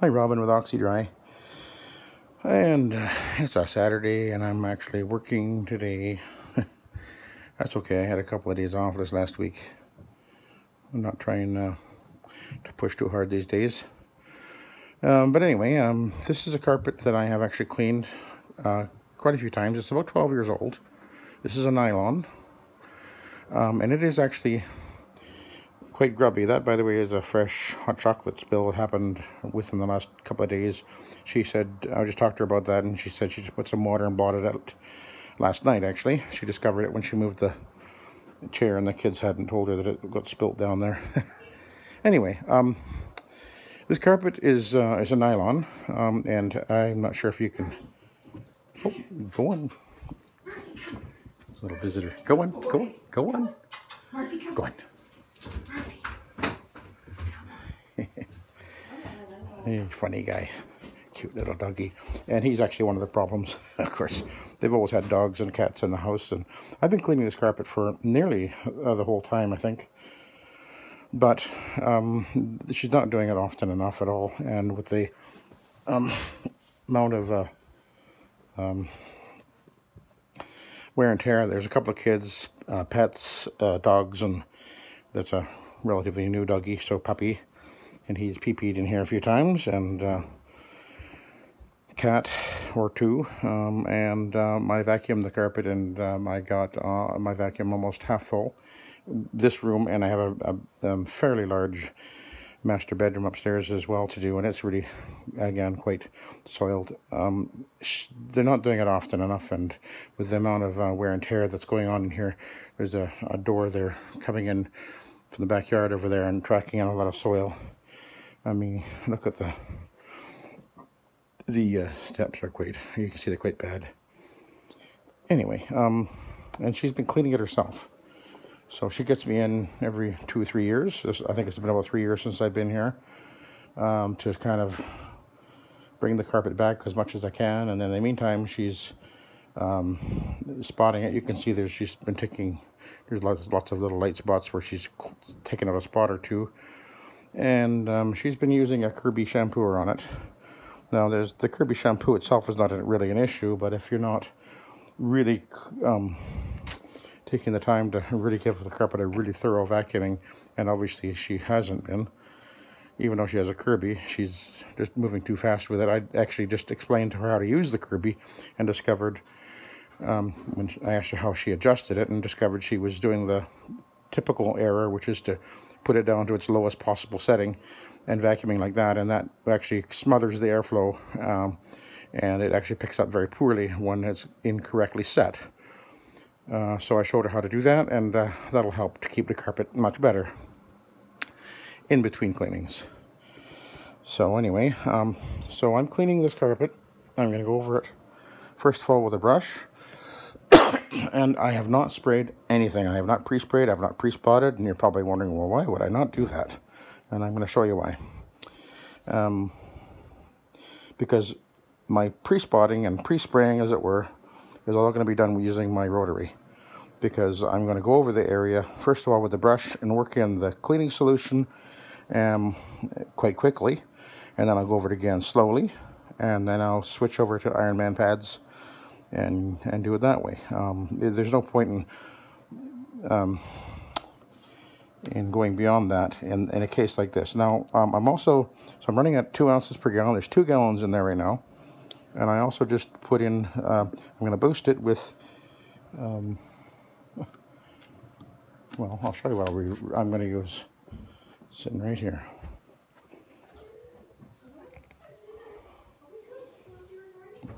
Hi, Robin with Oxy-Dry. And uh, it's a Saturday, and I'm actually working today. That's okay. I had a couple of days off this last week. I'm not trying uh, to push too hard these days. Um, but anyway, um, this is a carpet that I have actually cleaned uh, quite a few times. It's about 12 years old. This is a nylon. Um, and it is actually quite grubby. That, by the way, is a fresh hot chocolate spill that happened within the last couple of days. She said, I just talked to her about that, and she said she just put some water and blotted it out last night, actually. She discovered it when she moved the chair, and the kids hadn't told her that it got spilt down there. anyway, um, this carpet is uh, is a nylon, um, and I'm not sure if you can... Oh, go on. Little visitor. Go on, go on, go on. Go on. He's funny guy. Cute little doggy. And he's actually one of the problems, of course. They've always had dogs and cats in the house. And I've been cleaning this carpet for nearly uh, the whole time, I think. But um, she's not doing it often enough at all. And with the um, amount of uh, um, wear and tear, there's a couple of kids, uh, pets, uh, dogs, and that's a relatively new doggy, so puppy. And he's pee-peed in here a few times, and uh, cat or two. Um, and um, I vacuumed the carpet, and um, I got uh, my vacuum almost half full. This room, and I have a, a um, fairly large master bedroom upstairs as well to do, and it's really, again, quite soiled. Um, they're not doing it often enough, and with the amount of uh, wear and tear that's going on in here, there's a, a door there coming in from the backyard over there and tracking in a lot of soil. I mean, look at the the uh, steps are quite, you can see they're quite bad. Anyway, um, and she's been cleaning it herself. So she gets me in every two or three years. I think it's been about three years since I've been here um, to kind of bring the carpet back as much as I can. And then in the meantime, she's um, spotting it. You can see there's she's been taking there's lots, lots of little light spots where she's taken out a spot or two. And um, she's been using a Kirby shampooer on it. Now, there's the Kirby shampoo itself is not really an issue, but if you're not really um, taking the time to really give the carpet a really thorough vacuuming, and obviously she hasn't been, even though she has a Kirby, she's just moving too fast with it. I actually just explained to her how to use the Kirby and discovered um, when I asked her how she adjusted it and discovered she was doing the typical error, which is to put it down to its lowest possible setting and vacuuming like that. And that actually smothers the airflow um, and it actually picks up very poorly when it's incorrectly set. Uh, so I showed her how to do that and uh, that'll help to keep the carpet much better in between cleanings. So anyway, um, so I'm cleaning this carpet. I'm going to go over it first of all with a brush and I have not sprayed anything. I have not pre-sprayed, I have not pre-spotted, and you're probably wondering, well, why would I not do that? And I'm going to show you why. Um, because my pre-spotting and pre-spraying, as it were, is all going to be done using my rotary. Because I'm going to go over the area, first of all, with the brush and work in the cleaning solution um, quite quickly. And then I'll go over it again slowly. And then I'll switch over to Iron Man pads and and do it that way. Um, there's no point in um, in going beyond that in, in a case like this. Now um, I'm also so I'm running at two ounces per gallon. There's two gallons in there right now, and I also just put in. Uh, I'm going to boost it with. Um, well, I'll show you what I'm going to use. Sitting right here.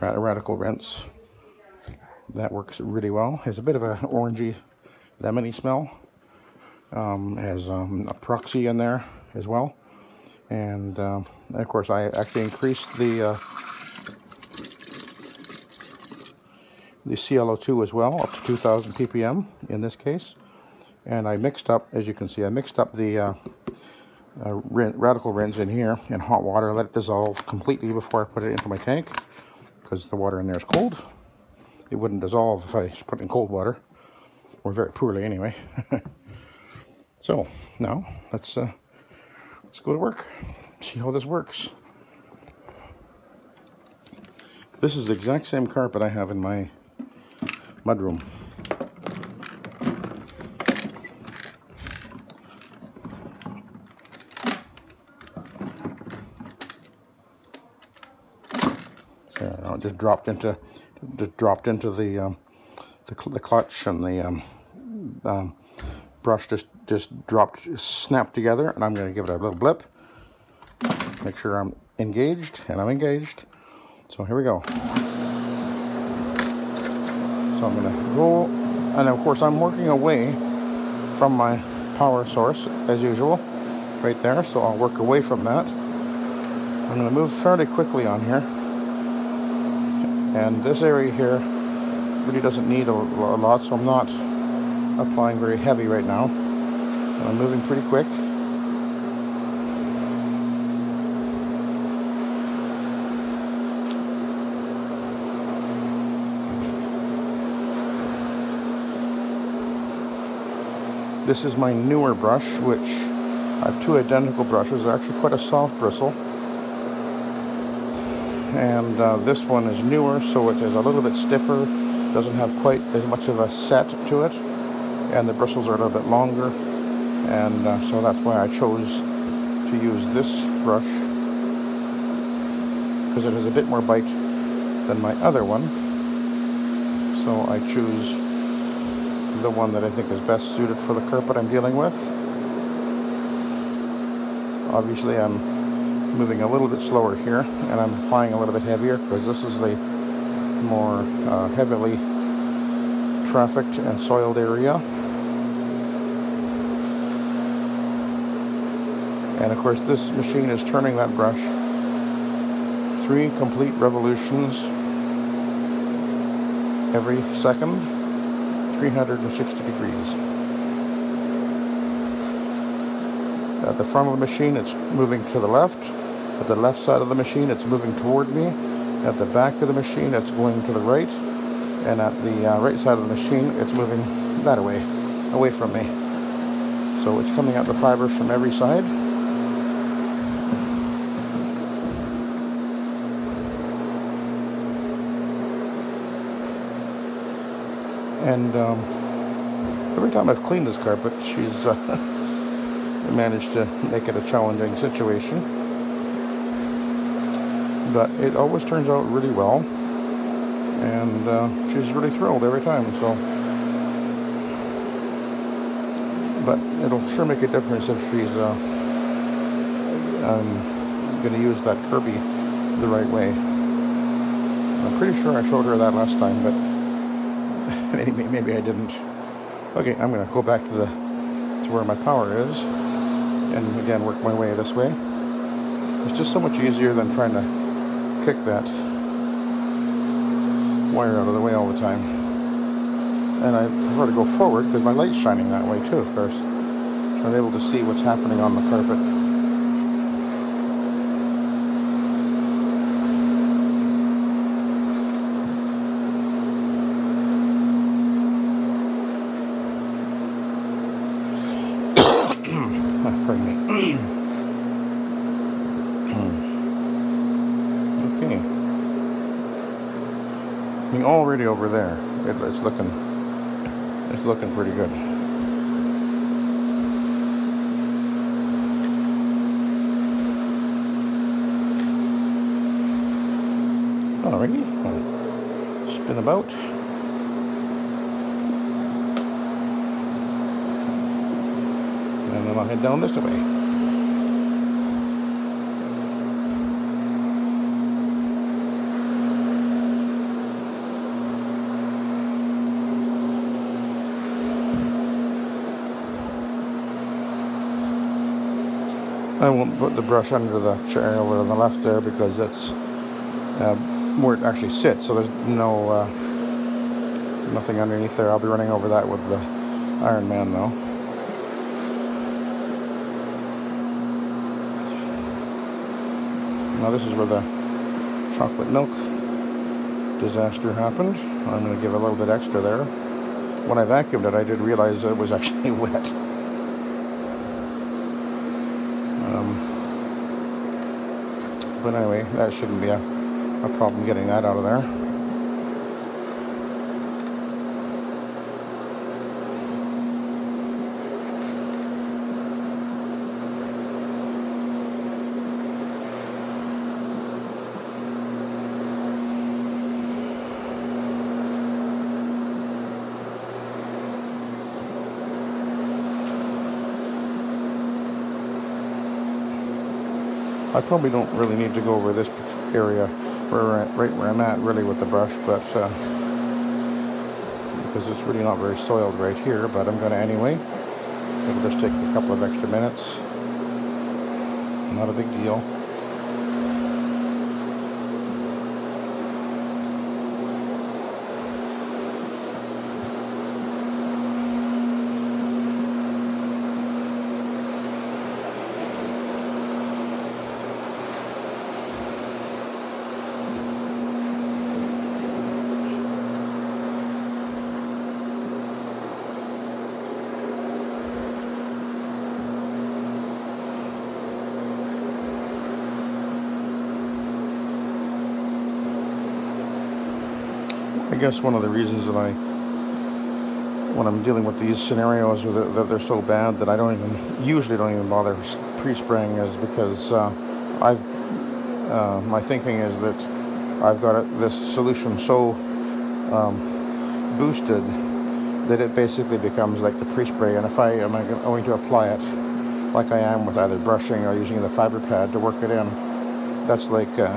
Radical rinse that works really well. Has a bit of an orangey, lemony smell. Um, has um, a proxy in there as well. And um, of course, I actually increased the uh, the ClO2 as well, up to 2,000 ppm in this case. And I mixed up, as you can see, I mixed up the uh, uh, radical rinse in here in hot water, let it dissolve completely before I put it into my tank, because the water in there is cold it wouldn't dissolve if I put it in cold water, or very poorly anyway. so now let's uh, let's go to work, see how this works. This is the exact same carpet I have in my mudroom. There, it just dropped into, dropped into the um, the, the clutch and the um, um, brush just just dropped, snapped together, and I'm going to give it a little blip. Make sure I'm engaged, and I'm engaged. So here we go. So I'm going to go, and of course I'm working away from my power source as usual, right there. So I'll work away from that. I'm going to move fairly quickly on here. And this area here really doesn't need a, a lot, so I'm not applying very heavy right now. I'm moving pretty quick. This is my newer brush, which I have two identical brushes. They're actually quite a soft bristle. And uh, this one is newer, so it is a little bit stiffer. Doesn't have quite as much of a set to it. And the bristles are a little bit longer. And uh, so that's why I chose to use this brush. Because it has a bit more bite than my other one. So I choose the one that I think is best suited for the carpet I'm dealing with. Obviously I'm moving a little bit slower here and I'm flying a little bit heavier because this is the more uh, heavily trafficked and soiled area. And of course this machine is turning that brush three complete revolutions every second 360 degrees. At the front of the machine, it's moving to the left. At the left side of the machine, it's moving toward me. At the back of the machine, it's going to the right. And at the uh, right side of the machine, it's moving that way, away from me. So it's coming out the fibers from every side. And um, every time I've cleaned this carpet, she's uh, managed to make it a challenging situation. But it always turns out really well. And uh, she's really thrilled every time. So, But it'll sure make a difference if she's uh, um, going to use that Kirby the right way. I'm pretty sure I showed her that last time, but maybe, maybe I didn't. Okay, I'm going to go back to the to where my power is, and again work my way this way. It's just so much easier than trying to kick that wire out of the way all the time. And I prefer to go forward because my light's shining that way too, of course. So I'm able to see what's happening on the carpet. already over there. It, it's looking, it's looking pretty good. Alrighty, spin about. And then I'll head down this way. I won't put the brush under the chair over on the left there because it's uh, where it actually sits. So there's no uh, nothing underneath there. I'll be running over that with the Iron Man though. Now this is where the chocolate milk disaster happened. I'm going to give a little bit extra there. When I vacuumed it, I did realize it was actually wet. But anyway, that shouldn't be a a problem getting that out of there. I probably don't really need to go over this area where, right where I'm at really with the brush, but uh, because it's really not very soiled right here, but I'm going to anyway. It'll just take a couple of extra minutes. Not a big deal. Guess one of the reasons that I, when I'm dealing with these scenarios that, they're so bad that I don't even, usually don't even bother pre-spraying is because uh, I've, uh, my thinking is that I've got this solution so um, boosted that it basically becomes like the pre-spray and if I am I going to apply it like I am with either brushing or using the fiber pad to work it in, that's like uh,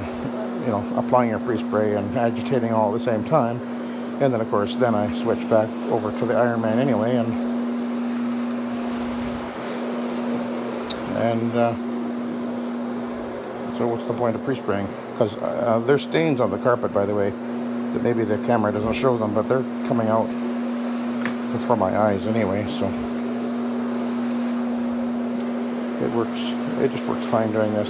you know, applying your pre-spray and agitating all at the same time. And then, of course, then I switch back over to the Ironman anyway, and and uh, so what's the point of pre-spraying? Because uh, there's stains on the carpet, by the way, that maybe the camera doesn't show them, but they're coming out before my eyes anyway, so it works. It just works fine doing this.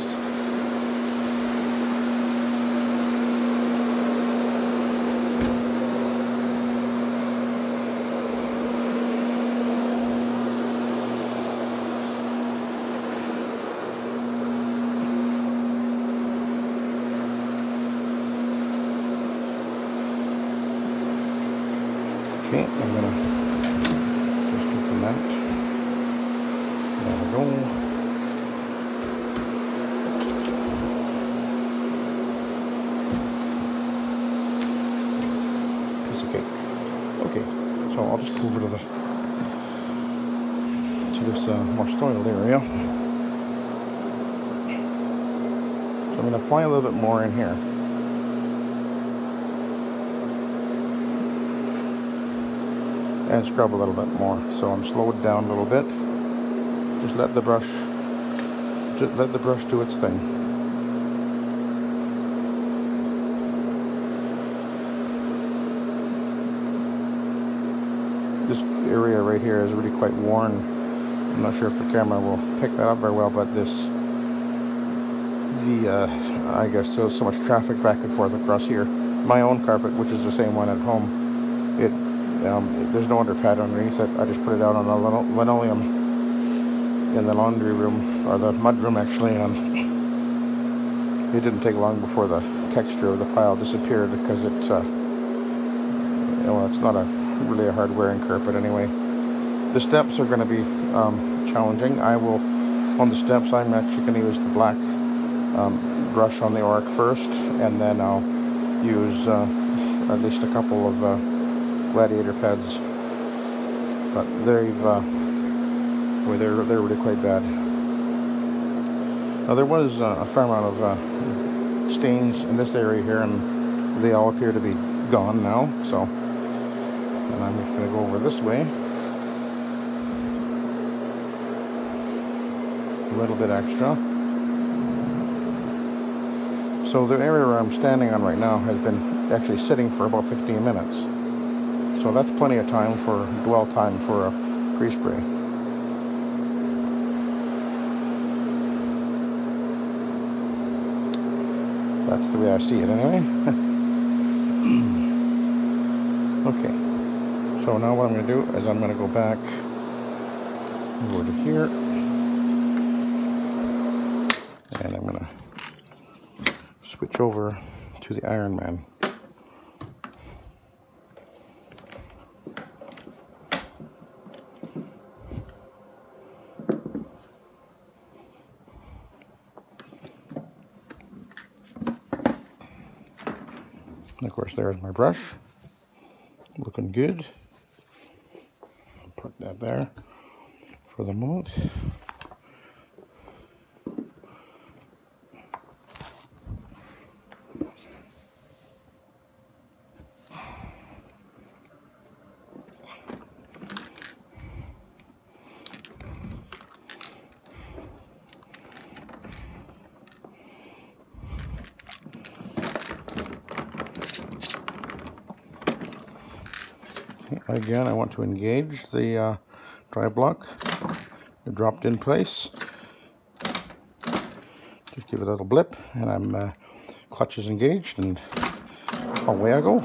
Okay, I'm gonna just open that. There we go. Piece of cake. Okay, so I'll just go over to the to this uh, more soiled area. So I'm gonna apply a little bit more in here. And scrub a little bit more. So I'm slowed down a little bit. Just let the brush, just let the brush do its thing. This area right here is really quite worn. I'm not sure if the camera will pick that up very well, but this, the, uh, I guess there's so much traffic back and forth across here. My own carpet, which is the same one at home, it um, there's no underpad underneath it. I just put it out on the linoleum in the laundry room, or the mud room actually, and it didn't take long before the texture of the pile disappeared because it's, uh, well, it's not a really a hard wearing carpet anyway. The steps are going to be um, challenging. I will, on the steps, I'm actually going to use the black um, brush on the Oreck first, and then I'll use uh, at least a couple of uh, gladiator pads, but they've uh, boy, they're they're really quite bad. Now there was uh, a fair amount of uh, stains in this area here, and they all appear to be gone now. So, and I'm just going to go over this way. A little bit extra. So the area where I'm standing on right now has been actually sitting for about 15 minutes. So that's plenty of time for dwell time for a pre-spray. That's the way I see it anyway. okay. So now what I'm going to do is I'm going to go back over to here. And I'm going to switch over to to the Iron Man. And of course, there's my brush. Looking good. Put that there for the moment. Again, I want to engage the uh, drive block. It dropped in place. Just give it a little blip, and I'm uh, clutch is engaged, and away I go.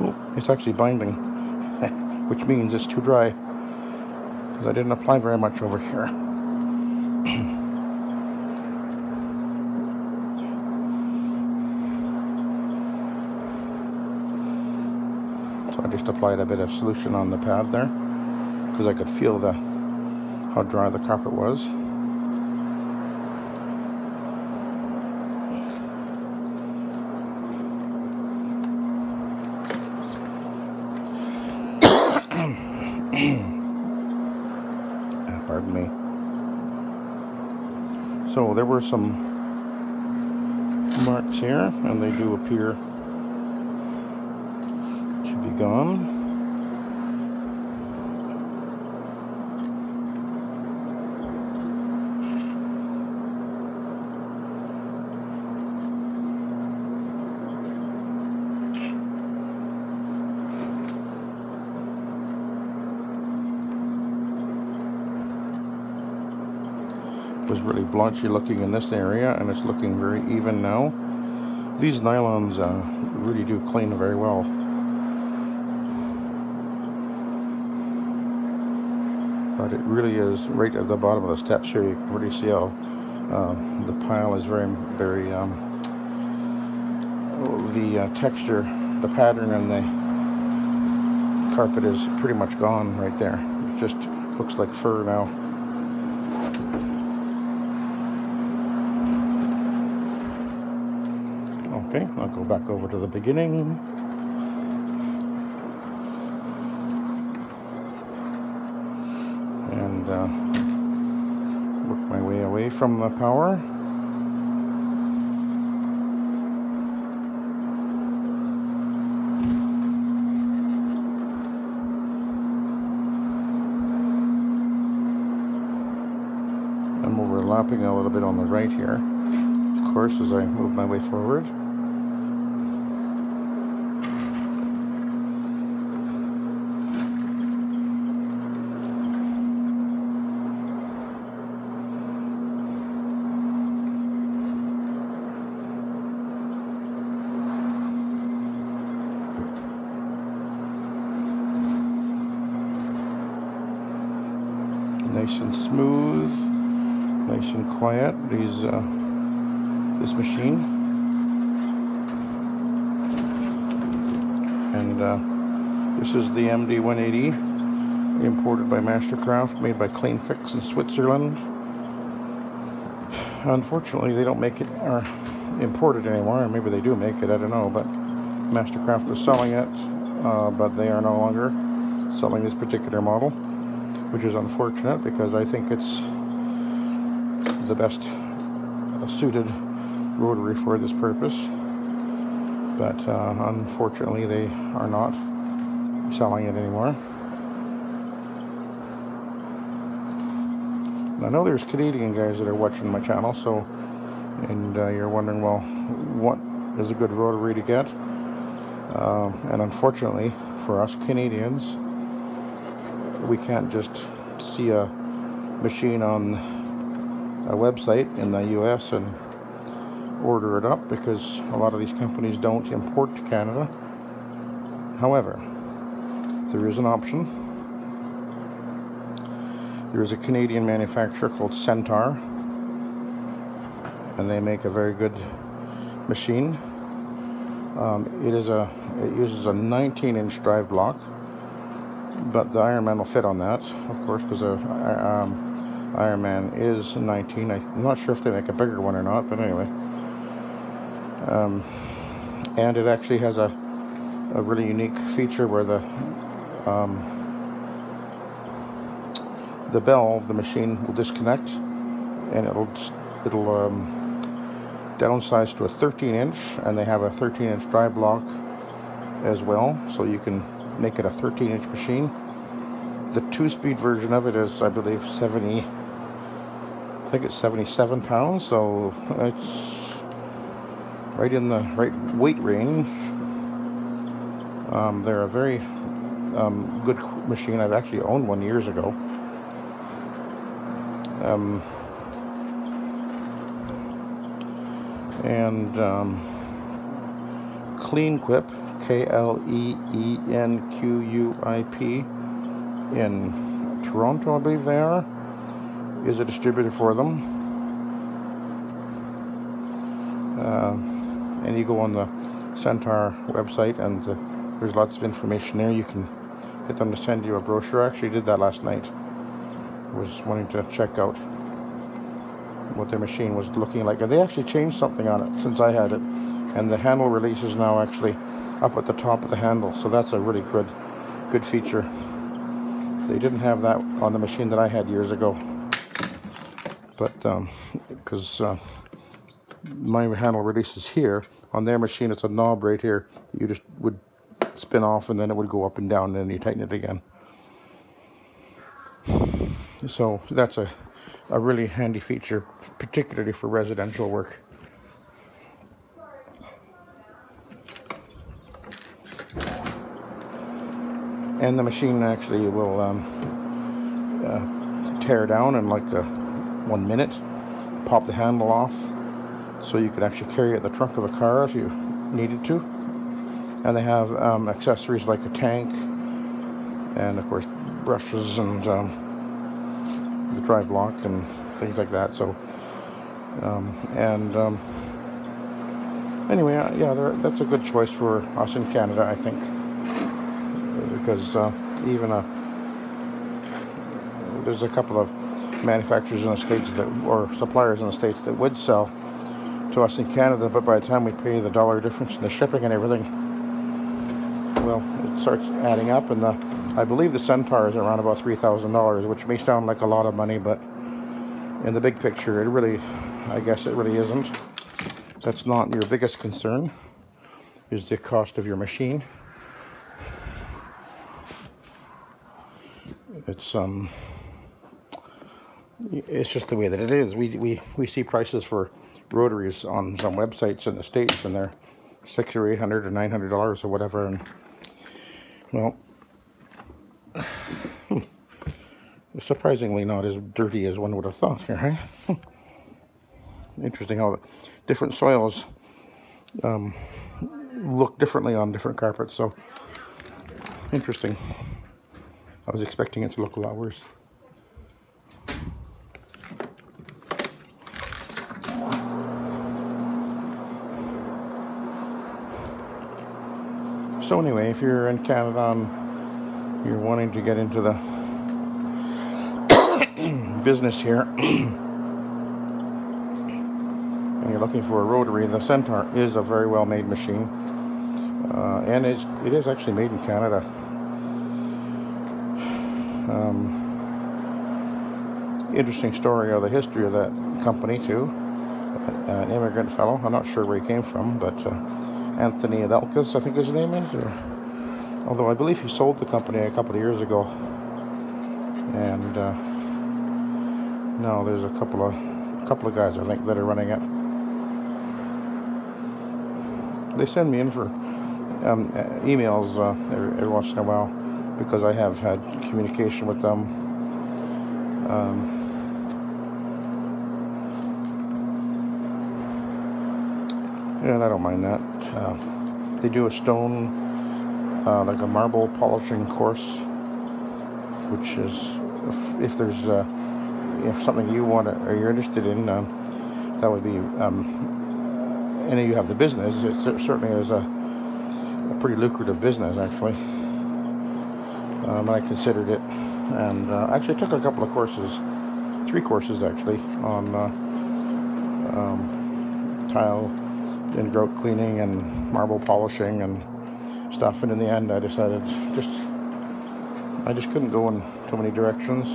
Oh, it's actually binding, which means it's too dry because I didn't apply very much over here. Applied a bit of solution on the pad there because I could feel the how dry the carpet was. Ah, pardon me. So there were some marks here and they do appear to be gone. Was really blotchy looking in this area and it's looking very even now. These nylons uh, really do clean very well. but it really is right at the bottom of the steps here. You can really see how uh, the pile is very, very, um, the uh, texture, the pattern and the carpet is pretty much gone right there. It just looks like fur now. Okay, I'll go back over to the beginning. and uh, work my way away from the power. I'm overlapping a little bit on the right here, of course, as I move my way forward. nice and smooth, nice and quiet. These uh, this machine, and uh, this is the MD180 imported by Mastercraft, made by Cleanfix in Switzerland. Unfortunately, they don't make it or import it anymore, or maybe they do make it. I don't know, but Mastercraft was selling it, uh, but they are no longer selling this particular model which is unfortunate because I think it's the best uh, suited rotary for this purpose. But uh, unfortunately, they are not selling it anymore. I know there's Canadian guys that are watching my channel, so and uh, you're wondering, well, what is a good rotary to get? Uh, and unfortunately, for us Canadians, we can't just see a machine on a website in the US and order it up because a lot of these companies don't import to Canada. However, there is an option There's a Canadian manufacturer called Centaur, and they make a very good machine. Um, it is a it uses a 19 inch drive block, but the Ironman will fit on that, of course, because a um, Ironman is 19. I'm not sure if they make a bigger one or not, but anyway. Um, and it actually has a a really unique feature where the um, the bell of the machine will disconnect and it'll it'll um, downsize to a 13 inch and they have a 13 inch drive block as well so you can make it a 13 inch machine the two-speed version of it is I believe 70 I think it's 77 pounds so it's right in the right weight range. Um, they're a very um, good machine. I've actually owned one years ago. Um, and um, Kleenquip, K L E E N Q U I P, in Toronto, I believe they are, is a distributor for them. Uh, and you go on the Centaur website, and uh, there's lots of information there. You can get them to send you a brochure. I actually did that last night I was wanting to check out what their machine was looking like. And they actually changed something on it since I had it. And the handle release is now actually up at the top of the handle. So that's a really good, good feature. They didn't have that on the machine that I had years ago. But, because um, uh, my handle release is here, on their machine it's a knob right here. You just would spin off and then it would go up and down and then you tighten it again. So that's a, a really handy feature, particularly for residential work. And the machine actually will um, uh, tear down and like a, one minute, pop the handle off, so you could actually carry it the trunk of a car if you needed to. And they have um, accessories like a tank, and of course brushes and um, the drive block and things like that. So, um, and um, anyway, uh, yeah, that's a good choice for us in Canada, I think, because uh, even a there's a couple of manufacturers in the states that or suppliers in the states that would sell to us in Canada, but by the time we pay the dollar difference in the shipping and everything, well, it starts adding up, and the I believe the Centaur is around about $3,000, which may sound like a lot of money, but in the big picture, it really, I guess it really isn't. That's not your biggest concern, is the cost of your machine. It's, um, it's just the way that it is. We, we, we see prices for rotaries on some websites in the States, and they're six or eight hundred or nine hundred dollars or whatever, and well, surprisingly not as dirty as one would have thought here, right? Interesting how the different soils um, look differently on different carpets, so interesting. I was expecting it to look a lot worse. So anyway, if you're in Canada, um, you're wanting to get into the business here and you're looking for a rotary, the Centaur is a very well made machine. Uh, and it's, it is actually made in Canada. Um, interesting story of the history of that company too. An immigrant fellow, I'm not sure where he came from, but uh, Anthony Adelkis, I think his name is. Or, Although I believe he sold the company a couple of years ago. And uh, no, there's a couple of a couple of guys I think that are running it. They send me in for um, emails uh, every, every, once in a while because I have had communication with them. Um, and I don't mind that. Uh, they do a stone uh, like a marble polishing course, which is if, if there's uh, if something you want to, or you're interested in, um, that would be, um, and you have the business. It certainly is a, a pretty lucrative business, actually. Um, I considered it, and uh, actually took a couple of courses, three courses actually, on uh, um, tile and grout cleaning and marble polishing and stuff. And in the end, I decided just I just couldn't go in too many directions.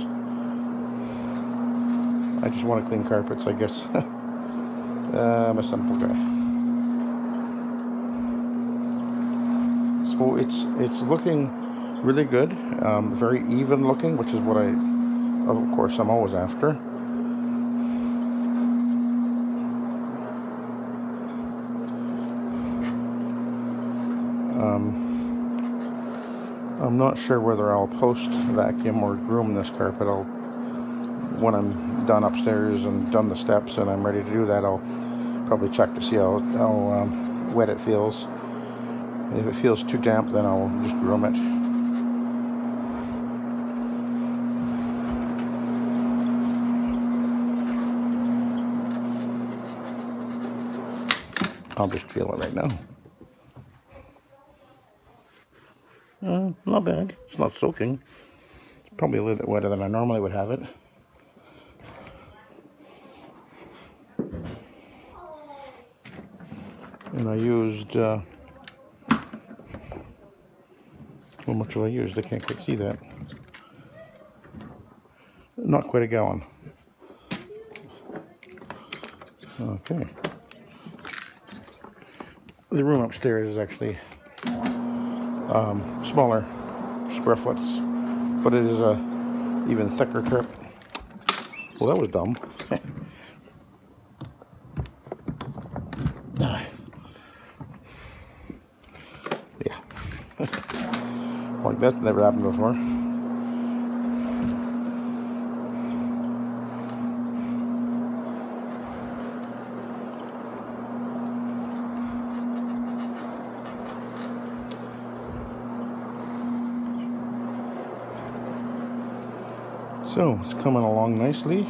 I just want to clean carpets, I guess. uh, I'm a simple guy. So it's it's looking really good, um, very even looking, which is what I, of course, I'm always after. Um, I'm not sure whether I'll post vacuum or groom this carpet. I'll, when I'm done upstairs and done the steps and I'm ready to do that, I'll probably check to see how, how um, wet it feels. If it feels too damp, then I'll just groom it. I'll just feel it right now. Uh, not bad. It's not soaking. It's Probably a little bit wetter than I normally would have it. And I used, uh, how much have I used? I can't quite see that. Not quite a gallon. Okay. The room upstairs is actually um, smaller square but it is a even thicker trip. Well, that was dumb. yeah. like that never happened before. So it's coming along nicely.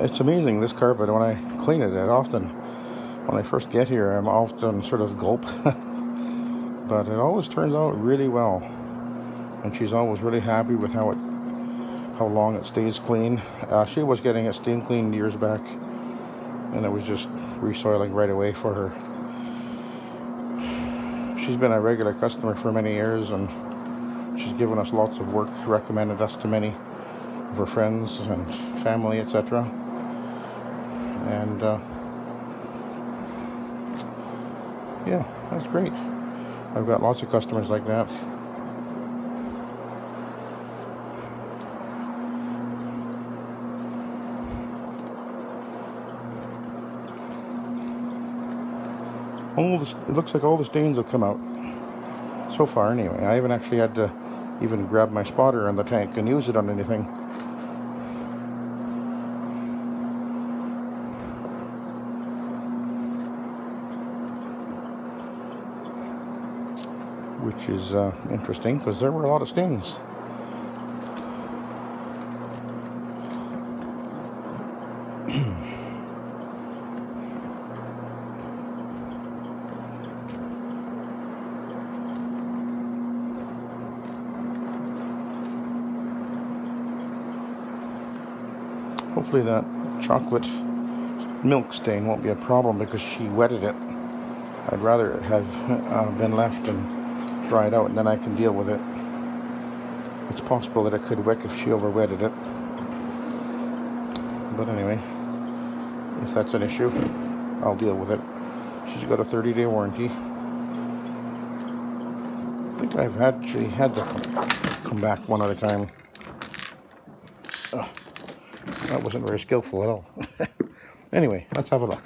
It's amazing this carpet when I clean it. It often, when I first get here, I'm often sort of gulp, but it always turns out really well. And she's always really happy with how it, how long it stays clean. Uh, she was getting it steam cleaned years back, and it was just resoiling right away for her. She's been a regular customer for many years, and She's given us lots of work, recommended us to many of her friends and family, etc. And uh, yeah, that's great. I've got lots of customers like that. All the, it looks like all the stains have come out so far anyway. I haven't actually had to even grab my spotter in the tank and use it on anything. Which is uh, interesting because there were a lot of stings. Hopefully that chocolate milk stain won't be a problem because she wetted it. I'd rather it have uh, been left and dried out and then I can deal with it. It's possible that it could wick if she overwetted it. But anyway, if that's an issue, I'll deal with it. She's got a 30 day warranty. I think I've actually had them come back one a time. That wasn't very skillful at all. anyway, let's have a look.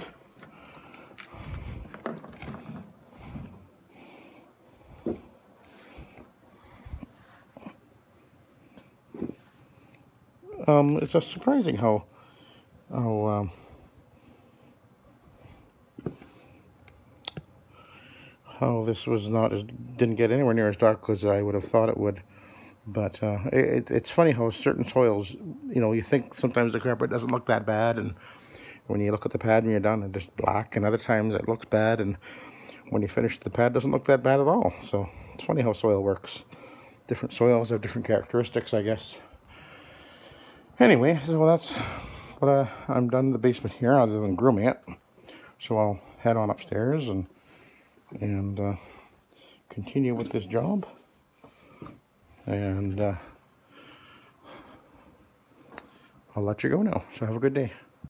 Um, it's just surprising how how um, how this was not as didn't get anywhere near as dark as I would have thought it would But uh, it, it's funny how certain soils, you know, you think sometimes the carpet doesn't look that bad, and when you look at the pad when you're done, it's just black, and other times it looks bad, and when you finish the pad, doesn't look that bad at all. So it's funny how soil works. Different soils have different characteristics, I guess. Anyway, so that's what I, I'm done in the basement here, other than grooming it. So I'll head on upstairs and and uh, continue with this job. And uh, I'll let you go now. So have a good day.